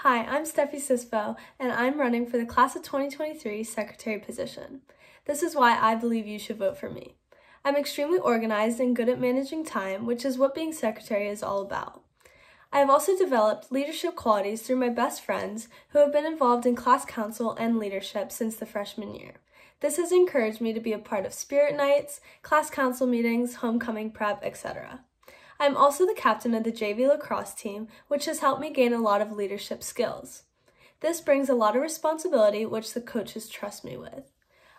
Hi, I'm Steffi Sisfo, and I'm running for the Class of 2023 Secretary position. This is why I believe you should vote for me. I'm extremely organized and good at managing time, which is what being secretary is all about. I have also developed leadership qualities through my best friends who have been involved in class council and leadership since the freshman year. This has encouraged me to be a part of spirit nights, class council meetings, homecoming prep, etc. I'm also the captain of the JV lacrosse team, which has helped me gain a lot of leadership skills. This brings a lot of responsibility, which the coaches trust me with.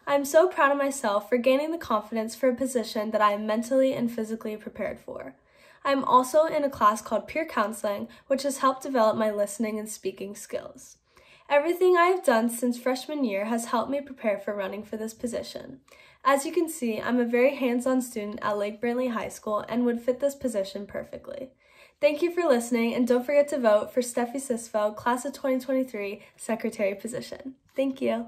I'm so proud of myself for gaining the confidence for a position that I am mentally and physically prepared for. I'm also in a class called Peer Counseling, which has helped develop my listening and speaking skills. Everything I have done since freshman year has helped me prepare for running for this position. As you can see, I'm a very hands-on student at Lake Brantley High School and would fit this position perfectly. Thank you for listening, and don't forget to vote for Steffi Sisfo, Class of 2023 Secretary position. Thank you.